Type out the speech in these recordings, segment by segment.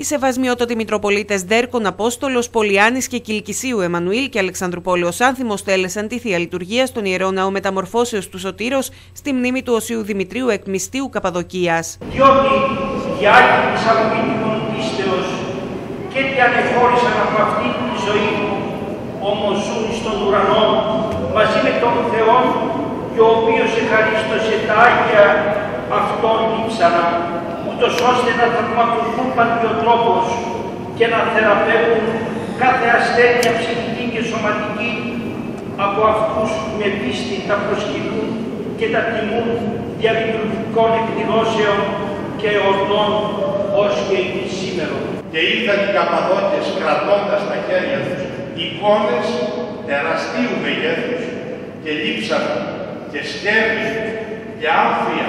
Οι σεβασμιότατοι Μητροπολίτες Δέρκον Απόστολος, Πολιάνη και Κιλκυσίου Εμμανουήλ και Αλεξανδρουπόλεο Άνθιμο τέλεσαν τη θεία λειτουργία στον ιερό ναό Μεταμορφώσεως του Σωτήρος στη μνήμη του Οσίου Δημητρίου Εκμυστίου Καπαδοκίας. Διότι οι Άγιοι της αλπίνικων πίστεως και τι ανεχώρησαν από αυτή τη ζωή, όμω ζουν στον ουρανό μαζί με τον Θεό και ο οποίος ευχαρίστωσε τα Άγια αυτόν λείψανα ούτως ώστε να θαυματουργούν παντιοτρόπως και να θεραπεύουν κάθε ασθένεια ψυχική και σωματική από αυτούς που με πίστη τα προσκυνούν και τα τιμούν δια λειτουργικών εκδηλώσεων και εορτών ως και η σήμερα. Και ήρθαν οι καπαδότες κρατώντας τα χέρια τους εικόνες τεραστίου μεγέθους και λείψανα και σκεύη και άμφια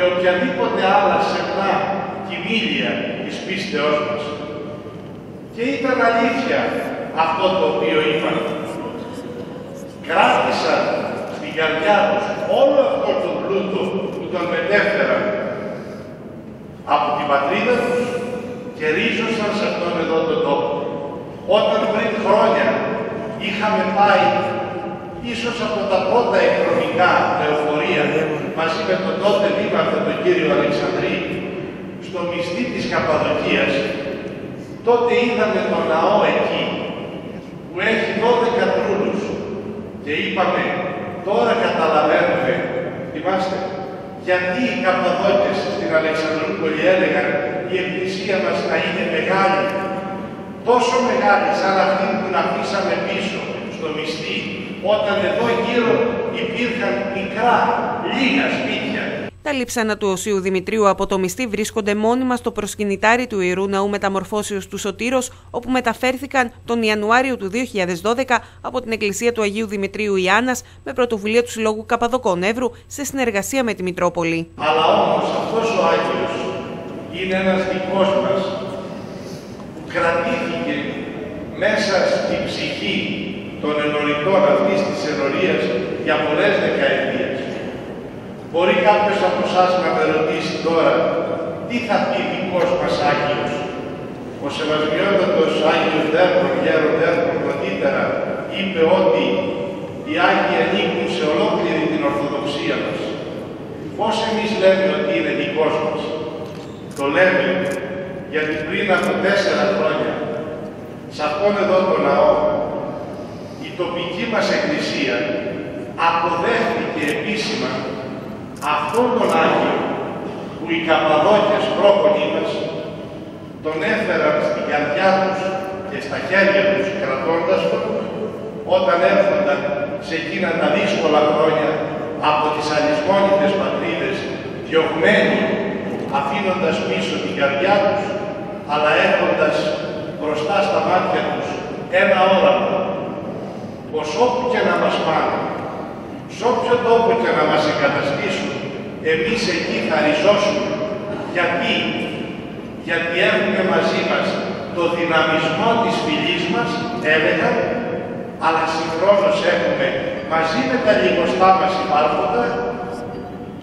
και οποιαδήποτε άλλα σεμνά κοιμήλια της πίστεώς μας. Και ήταν αλήθεια αυτό το οποίο είπαν. Κράτησαν στην καρδιά τους όλο αυτό το πλούτο που τον μετέφεραν από την πατρίδα τους και ρίζωσαν σε αυτόν εδώ τον τόπο. Όταν πριν χρόνια είχαμε πάει ίσως από τα πρώτα εκδρομικά λεωφορεία μαζί με τον τότε δήμαρχο τον κύριο Αλεξανδρή στο μισθή της Καπαδοκίας τότε είδαμε τον ναό εκεί που έχει 12 τρούλους και είπαμε τώρα καταλαβαίνουμε θυμάστε γιατί οι Καπαδόκες στην Αλεξανδρούπολη έλεγαν η εκκλησία μας να είναι μεγάλη τόσο μεγάλη σαν αυτή που να αφήσαμε πίσω στο μισθή όταν εδώ γύρω υπήρχαν μικρά, λίγα σπίτια. Τα λείψανα του Οσίου Δημητρίου από το μισθή βρίσκονται μόνιμα στο προσκυνητάρι του Ιερού Ναού Μεταμορφώσεως του Σωτήρος, όπου μεταφέρθηκαν τον Ιανουάριο του 2012 από την Εκκλησία του Αγίου Δημητρίου Ιάννας με πρωτοβουλία του Συλλόγου Καπαδοκών Εύρου σε συνεργασία με τη Μητρόπολη. Αλλά όμως αυτός ο Άγιος είναι ένας δικός μας που κρατήθηκε μέσα στην ψυχή των ενωριτών αυτής της ενορίας για πολλές δεκαετίες. Μπορεί κάποιος από εσάς να με ρωτήσει τώρα τι θα πει δικός μας Άγιος; Ο Σεβασμιότατος Άγιος Δέρπρον, Γέρο Δέρπρον πρωτήτερα, είπε ότι οι Άγιοι ανήκουν σε ολόκληρη την Ορθοδοξία μας. Πώς εμείς λέμε ότι είναι δικός μας; Το λέμε γιατί πριν από τέσσερα χρόνια σε αυτόν εδώ τον ναό τοπική μας εκκλησία αποδέχτηκε επίσημα αυτόν τον Άγιο που οι Καπαδόκες πρόπονοι μας τον έφεραν στην καρδιά τους και στα χέρια τους κρατώντας τον όταν έρχονταν σε εκείνα τα δύσκολα χρόνια από τις αλυσμόνητες πατρίδες διωγμένοι αφήνοντας πίσω την καρδιά τους αλλά έχοντας μπροστά στα μάτια τους ένα όραμα πως όπου και να μας πάνε, σε όποιο τόπο και να μας εγκαταστήσουν, εμείς εκεί θα ριζώσουμε. Γιατί, γιατί έχουμε μαζί μας το δυναμισμό της φυλής μας, έλεγα, αλλά συγχρόνως έχουμε μαζί με τα λιγοστά μας υπάρχοντα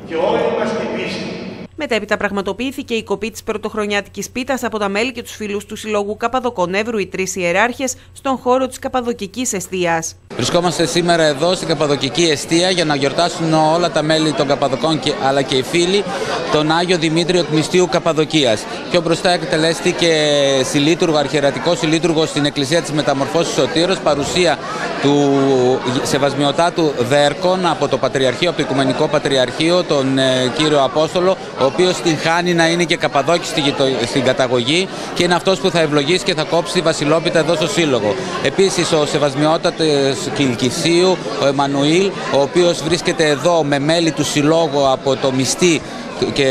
και όλοι μας την πίστη. Μετέπειτα πραγματοποιήθηκε η κοπή της πρωτοχρονιάτικης πίτας από τα μέλη και τους φίλους του Συλλόγου Καπαδοκονεύρου, οι τρεις ιεράρχες, στον χώρο της Καπαδοκικής Εστίας. Βρισκόμαστε σήμερα εδώ στην Καπαδοκική Εστία για να γιορτάσουν όλα τα μέλη των Καπαδοκών αλλά και οι φίλοι τον Άγιο Δημήτριο Εκμυστίου Καπαδοκίας. Πιο μπροστά εκτελέστηκε συλλήτουργο, αρχαιρατικός συλλήτουργος στην Εκκλησία της Μεταμορφώσης Σωτήρος, παρουσία του Σεβασμιωτάτου Δέρκων από το Πατριαρχείο, από το Οικουμενικό Πατριαρχείο, τον ε, κύριο Απόστολο, ο οποίος την χάνει να είναι και καπαδόκης στην καταγωγή και είναι αυτός που θα ευλογήσει και θα κόψει τη Βασιλόπιτα εδώ στο Σύλλογο. Επίσης ο Σεβασμιότατο Κιλκυσίου, ο Εμμανουήλ, ο οποίος βρίσκεται εδώ με μέλη του Συλλόγου από το Μιστή και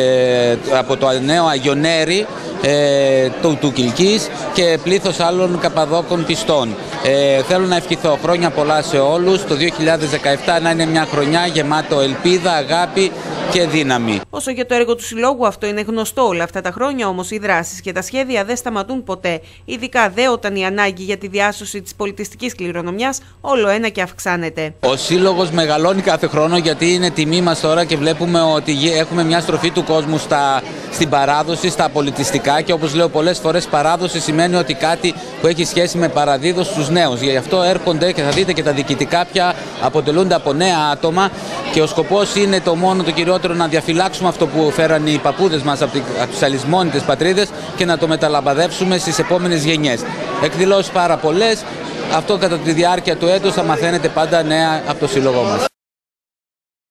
από το νέο Αγιονέρι ε, του, του Κιλκής και πλήθος άλλων καπαδόκων πιστών. Ε, θέλω να ευχηθώ χρόνια πολλά σε όλους, το 2017 να είναι μια χρονιά γεμάτο ελπίδα, αγάπη και δύναμη. Όσο για το έργο του Συλλόγου, αυτό είναι γνωστό όλα αυτά τα χρόνια, όμως οι δράσεις και τα σχέδια δεν σταματούν ποτέ. Ειδικά δε όταν η ανάγκη για τη διάσωση της πολιτιστικής κληρονομιάς όλο ένα και αυξάνεται. Ο Σύλλογος μεγαλώνει κάθε χρόνο γιατί είναι τιμή μας τώρα και βλέπουμε ότι έχουμε μια στροφή επιστροφή του κόσμου στα, στην παράδοση, στα πολιτιστικά και όπως λέω πολλές φορές παράδοση σημαίνει ότι κάτι που έχει σχέση με παραδίδος στους νέους. Γι' αυτό έρχονται και θα δείτε και τα διοικητικά πια αποτελούνται από νέα άτομα και ο σκοπός είναι το μόνο το κυριότερο να διαφυλάξουμε αυτό που φέραν οι παππούδες μας από, από τις αλυσμόνητες πατρίδες και να το μεταλαμπαδεύσουμε στις επόμενες γενιές. Εκδηλώσεις πάρα πολλές. Αυτό κατά τη διάρκεια του έτους θα μαθαίνετε πάντα νέα από το σύλλογό μας.